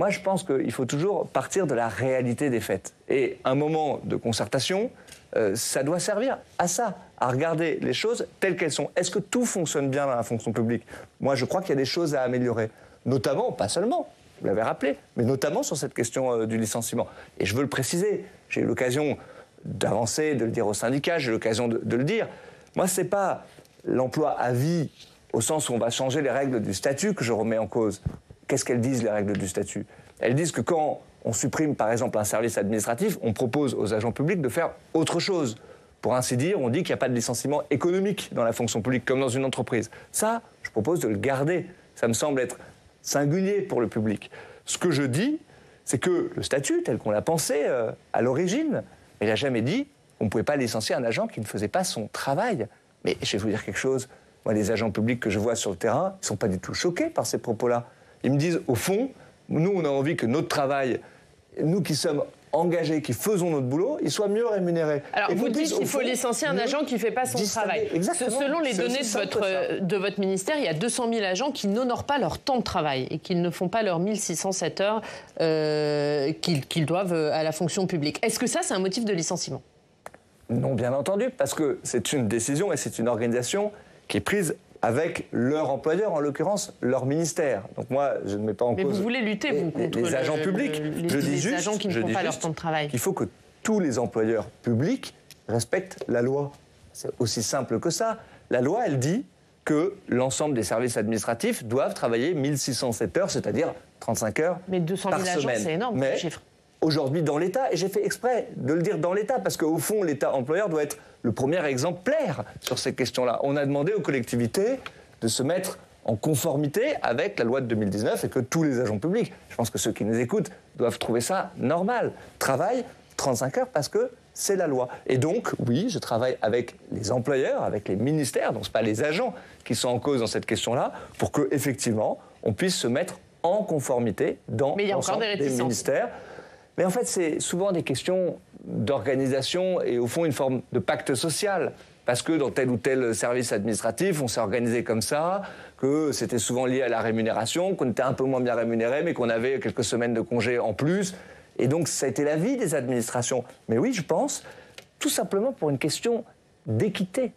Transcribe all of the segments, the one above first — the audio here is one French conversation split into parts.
Moi, je pense qu'il faut toujours partir de la réalité des faits. Et un moment de concertation, euh, ça doit servir à ça, à regarder les choses telles qu'elles sont. Est-ce que tout fonctionne bien dans la fonction publique? Moi, je crois qu'il y a des choses à améliorer. Notamment, pas seulement, vous l'avez rappelé, mais notamment sur cette question euh, du licenciement. Et je veux le préciser, j'ai eu l'occasion d'avancer, de le dire au syndicat, j'ai eu l'occasion de, de, le dire. Moi, ce n'est pas l'emploi à vie au sens où on va changer les règles du statut que je remets en cause. Qu'est-ce qu'elles disent, les règles du statut? Elles disent que quand on supprime, par exemple, un service administratif, on propose aux agents publics de faire autre chose. Pour ainsi dire, on dit qu'il n'y a pas de licenciement économique dans la fonction publique comme dans une entreprise. Ça, je propose de le garder. Ça me semble être singulier pour le public. Ce que je dis, c'est que le statut, tel qu'on l'a pensé euh, à l'origine, il n'a jamais dit qu'on ne pouvait pas licencier un agent qui ne faisait pas son travail. Mais je vais vous dire quelque chose. Moi, les agents publics que je vois sur le terrain, ils ne sont pas du tout choqués par ces propos-là. Ils me disent, au fond, nous, on a envie que notre travail, nous qui sommes engagés, qui faisons notre boulot, il soit mieux rémunérés. Alors, vous dites qu'il faut licencier un agent qui ne fait pas son travail. Exactement. Selon les données de votre, de votre ministère, il y a 200 000 agents qui n'honorent pas leur temps de travail et qui ne font pas leurs 1607 heures euh, qu'ils doivent à la fonction publique. Est-ce que ça, c'est un motif de licenciement? Non, bien entendu, parce que c'est une décision et c'est une organisation qui est prise avec leur employeur, en l'occurrence leur ministère. Donc moi, je ne mets pas en Mais cause. vous voulez lutter, vous, contre les agents le- publics. les, je dis les juste, agents qui ne font pas leur temps de travail. qu'il faut que tous les employeurs publics respectent la loi. C'est aussi simple que ça. La loi, elle dit que l'ensemble des services administratifs doivent travailler 1607 heures, c'est-à-dire 35 heures Mais 200 000 par agents, c'est énorme, Mais ce chiffre. Aujourd'hui dans l'État, et j'ai fait exprès de le dire dans l'État, parce qu'au fond, l'État employeur doit être le premier exemplaire sur ces questions-là. On a demandé aux collectivités de se mettre en conformité avec la loi de 2019 et que tous les agents publics, je pense que ceux qui nous écoutent doivent trouver ça normal, travaillent 35 heures parce que c'est la loi. Et donc, oui, je travaille avec les employeurs, avec les ministères, donc ce pas les agents qui sont en cause dans cette question-là, pour que effectivement, on puisse se mettre en conformité dans Mais il y a encore l'ensemble des ministères. Mais en fait, c'est souvent des questions d'organisation et au fond une forme de pacte social. Parce que dans tel ou tel service administratif, on s'est organisé comme ça, que c'était souvent lié à la rémunération, qu'on était un peu moins bien rémunéré, mais qu'on avait quelques semaines de congé en plus. Et donc, ça a été la vie des administrations. Mais oui, je pense, tout simplement pour une question d'équité,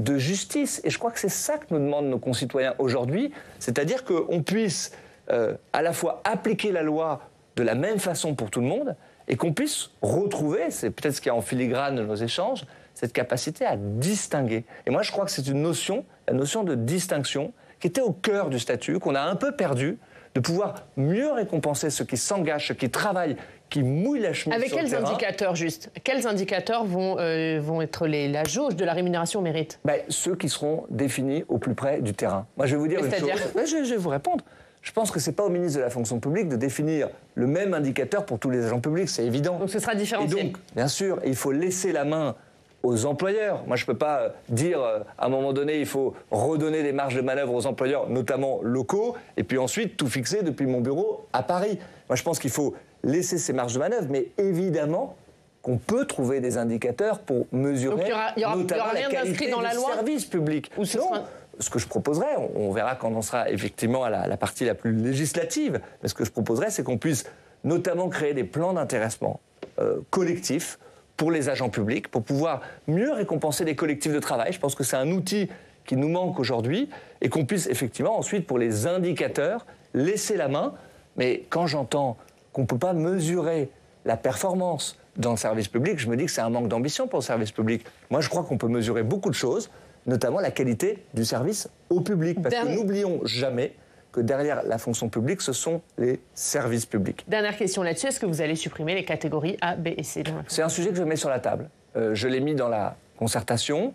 de justice. Et je crois que c'est ça que nous demandent nos concitoyens aujourd'hui, c'est-à-dire qu'on puisse euh, à la fois appliquer la loi de la même façon pour tout le monde et qu'on puisse retrouver, c'est peut-être ce qu'il y a en filigrane de nos échanges, cette capacité à distinguer. Et moi, je crois que c'est une notion, la notion de distinction, qui était au cœur du statut, qu'on a un peu perdu, de pouvoir mieux récompenser ceux qui s'engagent, ceux qui travaillent, qui mouillent la chemise Avec sur le quels terrain. indicateurs, juste? Quels indicateurs vont, euh, vont être les, la jauge de la rémunération au mérite? Ben, ceux qui seront définis au plus près du terrain. Moi, je vais vous dire Mais une chose? c'est-à-dire Ben, je, je vais vous répondre. Je pense que c'est pas au ministre de la fonction publique de définir le même indicateur pour tous les agents publics, c'est évident. Donc ce sera Et différencié. donc, bien sûr, il faut laisser la main aux employeurs. Moi, je ne peux pas euh, dire euh, à un moment donné, il faut redonner des marges de manœuvre aux employeurs, notamment locaux, et puis ensuite tout fixer depuis mon bureau à Paris. Moi, je pense qu'il faut laisser ces marges de manœuvre, mais évidemment qu'on peut trouver des indicateurs pour mesurer Donc, il y aura- il y aura- il y notamment aura rien la qualité dans la loi service public. Ou ce Non. sera- Ce que je proposerais, on, verra quand on sera effectivement à la, la partie la plus législative, mais ce que je proposerais, c'est qu'on puisse notamment créer des plans d'intéressement euh, collectifs pour les agents publics, pour pouvoir mieux récompenser les collectifs de travail. Je pense que c'est un outil qui nous manque aujourd'hui et qu'on puisse effectivement ensuite, pour les indicateurs, laisser la main. Mais quand j'entends qu'on ne peut pas mesurer la performance dans le service public, je me dis que c'est un manque d'ambition pour le service public. Moi, je crois qu'on peut mesurer beaucoup de choses, notamment la qualité du service au public. Parce que n'oublions jamais que derrière la fonction publique, ce sont les services publics. Dernière question là-dessus, est-ce que vous allez supprimer les catégories A, B et C C'est un sujet que je mets sur la table. Euh, je l'ai mis dans la concertation.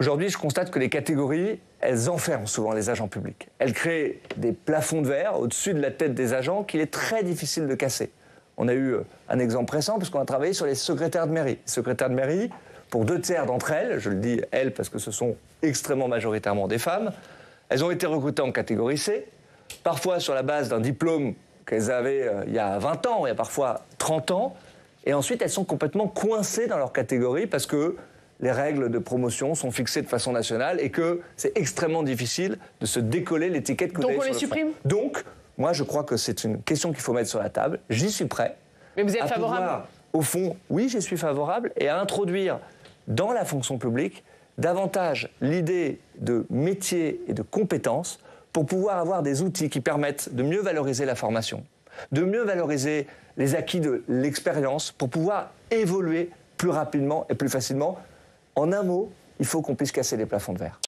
Aujourd'hui, je constate que les catégories, elles enferment souvent les agents publics. Elles créent des plafonds de verre au-dessus de la tête des agents qu'il est très difficile de casser. On a eu euh, un exemple récent parce qu'on a travaillé sur les secrétaires de mairie. Les secrétaires de mairie, pour deux tiers d'entre elles, je le dis elles parce que ce sont extrêmement majoritairement des femmes, elles ont été recrutées en catégorie C, parfois sur la base d'un diplôme qu'elles avaient euh, il y a 20 ans, il y a parfois 30 ans, et ensuite elles sont complètement coincées dans leur catégorie parce que les règles de promotion sont fixées de façon nationale et que c'est extrêmement difficile de se décoller l'étiquette que Donc vous avez on les front. supprime? Donc, moi, je crois que c'est une question qu'il faut mettre sur la table. J'y suis prêt. Mais vous êtes favorable Au fond, oui, j'y suis favorable. Et à introduire dans la fonction publique davantage l'idée de métier et de compétences pour pouvoir avoir des outils qui permettent de mieux valoriser la formation, de mieux valoriser les acquis de l'expérience pour pouvoir évoluer plus rapidement et plus facilement. En un mot, il faut qu'on puisse casser les plafonds de verre.